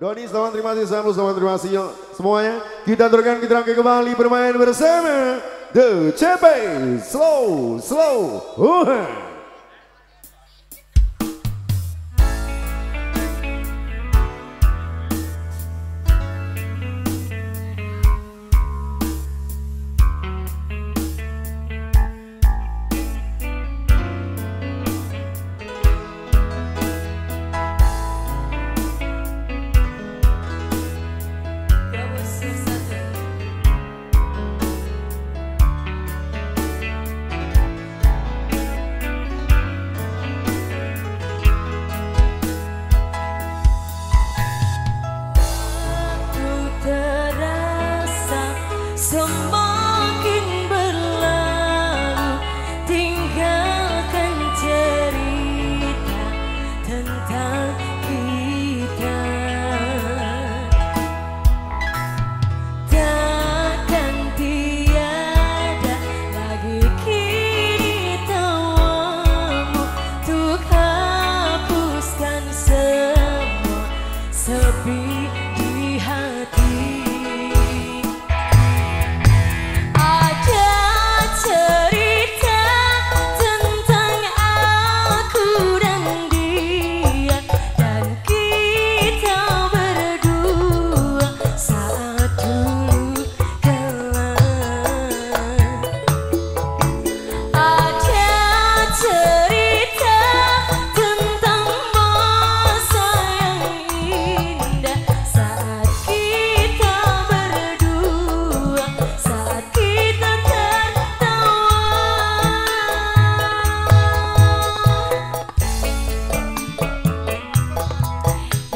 Doni selamat terima kasih, Samlu selamat terima kasih yuk semuanya. Kita teruskan kita kembali bermain bersama The CP Slow Slow.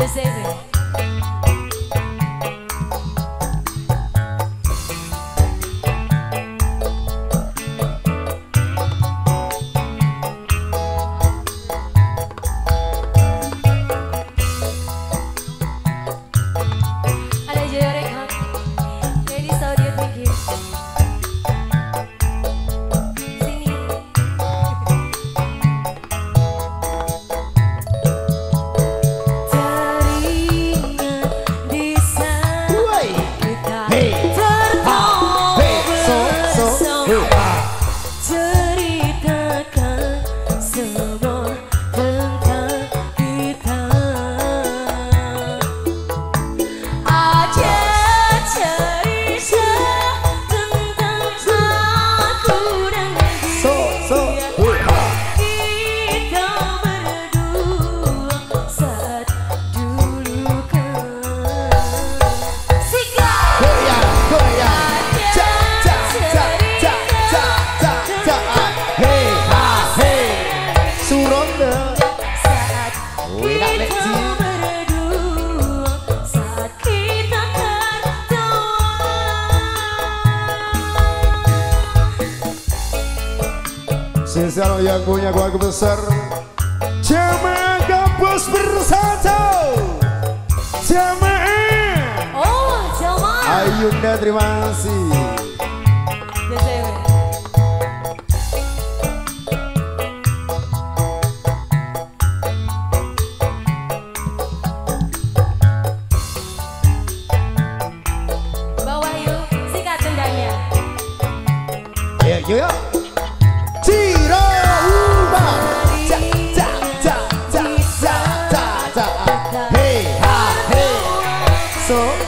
desejo Cristiano yang punya keluarga besar. Jemaah Gabus bersatu. Jemaah Oh jemaah Ayunda terima kasih. Bawah yuk, sikat yuk. 走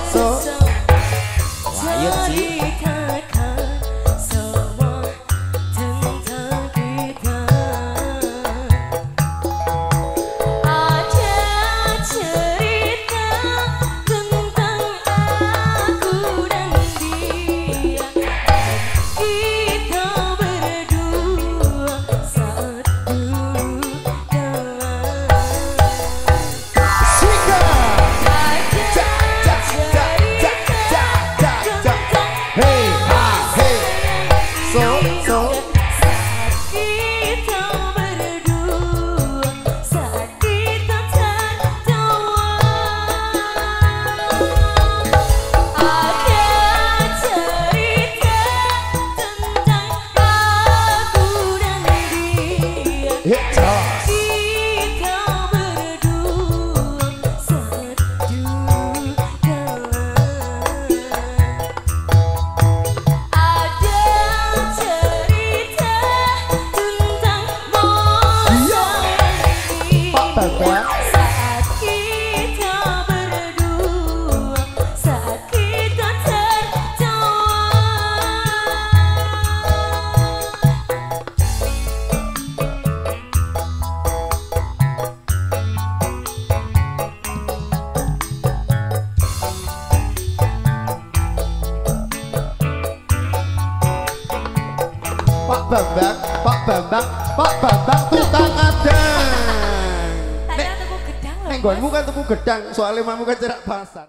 Yeah. Pak Bambang, Pak Bambang, Pak Bambang tukang adang. Tak ada tuku gedang loh. Nek nggonmu kan tuku gedang, soalnya mamu kan cerak pasar.